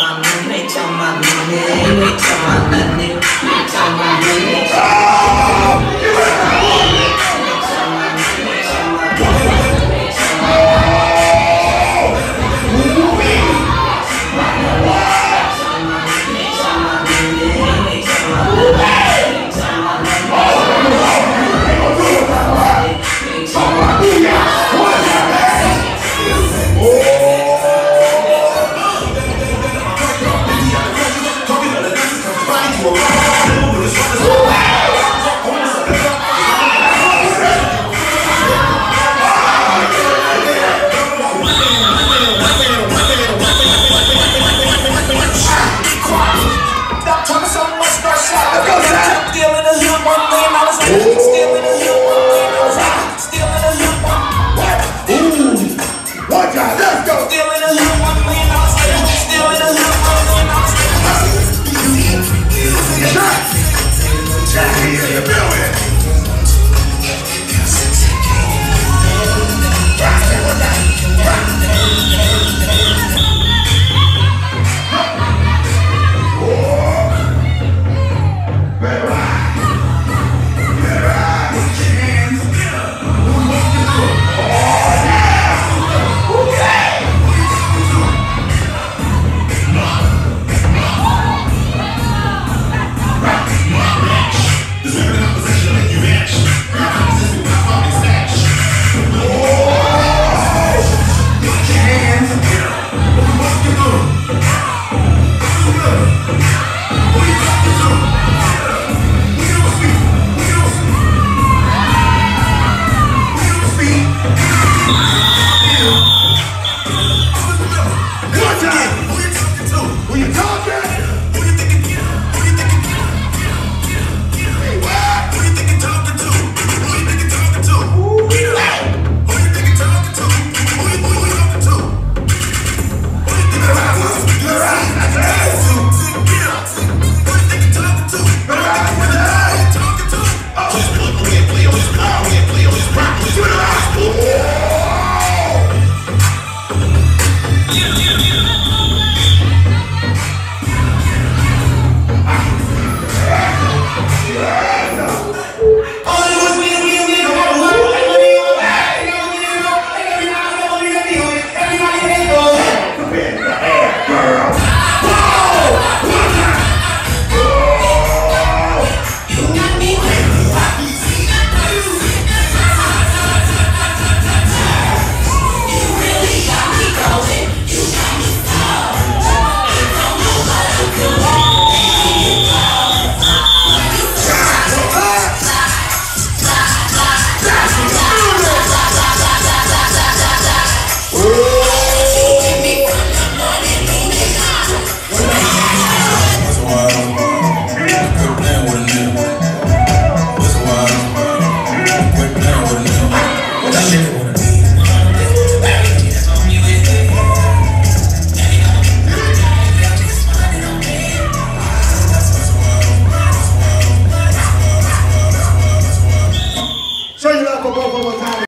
my name, they tell my name, they tell my name, they tell my name, cosa.